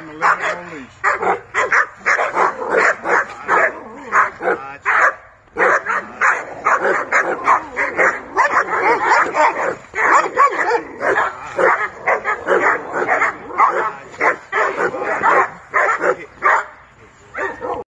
I'm let him on leash. Watch.